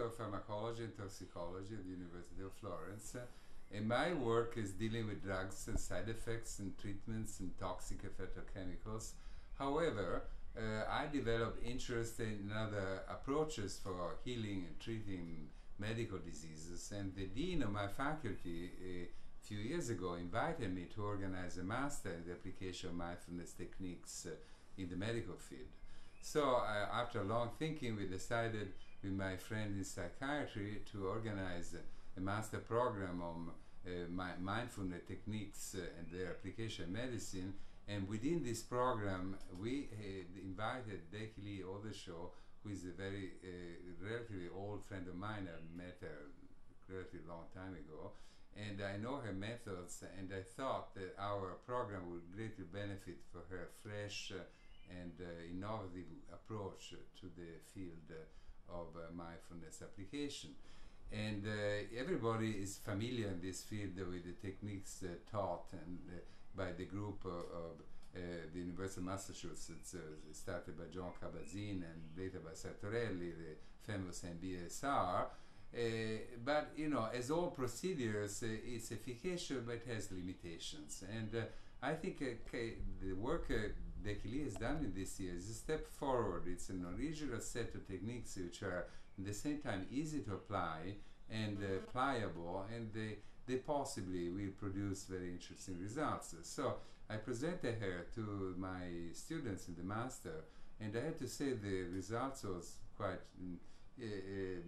of pharmacology and toxicology at the University of Florence. Uh, and my work is dealing with drugs and side effects and treatments and toxic phytochemicals. However, uh, I developed interest in other approaches for healing and treating medical diseases. And the dean of my faculty a few years ago invited me to organize a master in the application of mindfulness techniques uh, in the medical field. So uh, after long thinking, we decided with my friend in psychiatry to organize a master program on uh, mindfulness techniques uh, and their application in medicine. And within this program, we invited Dekyi-Lee Oldershaw, who is a very uh, relatively old friend of mine. I met her relatively long time ago. And I know her methods, and I thought that our program would greatly benefit for her fresh uh, and uh, innovative approach to the field of mindfulness application. And uh, everybody is familiar in this field with the techniques uh, taught and uh, by the group of the University of Massachusetts, started by Jon Kabat-Zinn and later by Santorelli, the famous MBSR. Uh, but you know, as all procedures, uh, it's efficacious but has limitations. And uh, I think the work Dekyi-Lee has done in this year is a step forward. It's an original set of techniques which are at the same time easy to apply and uh, pliable and they, they possibly will produce very interesting results. So I presented her to my students in the master and I have to say the results was quite uh, uh,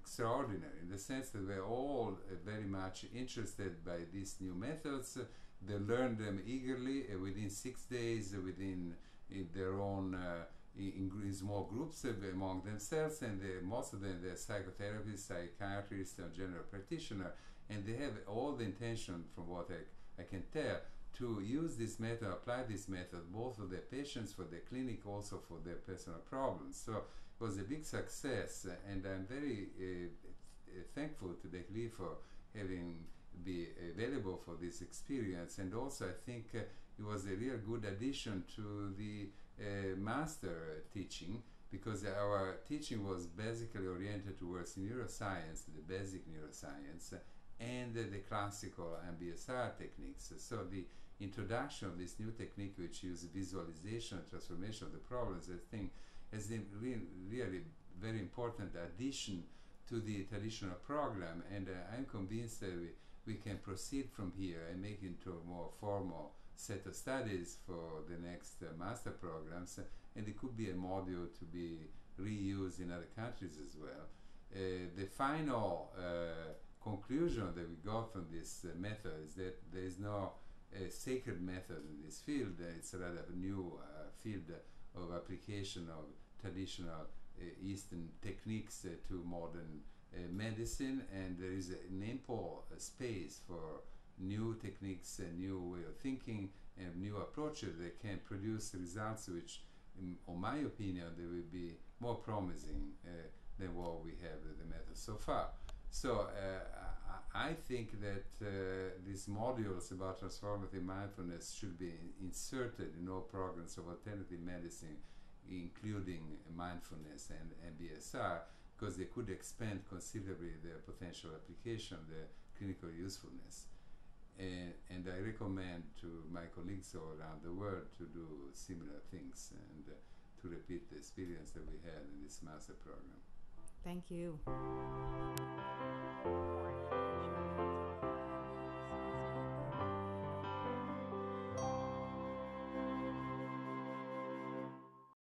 extraordinary in the sense that we're all uh, very much interested by these new methods. They learn them eagerly uh, within six days within uh, their own uh, in, in, small groups among themselves, and they, most of them they're psychotherapists, psychiatrists, and general practitioner, and they have all the intention, from what I, I can tell, to use this method, apply this method, both for their patients, for their clinic, also for their personal problems. So was a big success, and I'm very uh, thankful to Lee for having be available for this experience and also I think uh, it was a real good addition to the uh, master teaching because our teaching was basically oriented towards neuroscience, the basic neuroscience, and uh, the classical MBSR techniques. So the introduction of this new technique, which uses visualization transformation of the problems, I think has been really, very important addition to the traditional program. And uh, I'm convinced that we, we can proceed from here and make it into a more formal set of studies for the next uh, master programs and it could be a module to be reused in other countries as well. Uh, the final uh, conclusion that we got from this uh, method is that there is no uh, sacred method in this field, it's rather a new field of application of traditional Eastern techniques to modern medicine. And there is an ample space for new techniques and new way of thinking and new approaches that can produce results which in, in my opinion they will be more promising uh, than what we have with the method so far. So uh, I think that uh, these modules about transformative mindfulness should be inserted in all programs of alternative medicine including mindfulness and MBSR because they could expand considerably the potential application, the clinical usefulness. And, and, I recommend to my colleagues all around the world to do similar things and uh, to repeat the experience that we had in this master program. Thank you.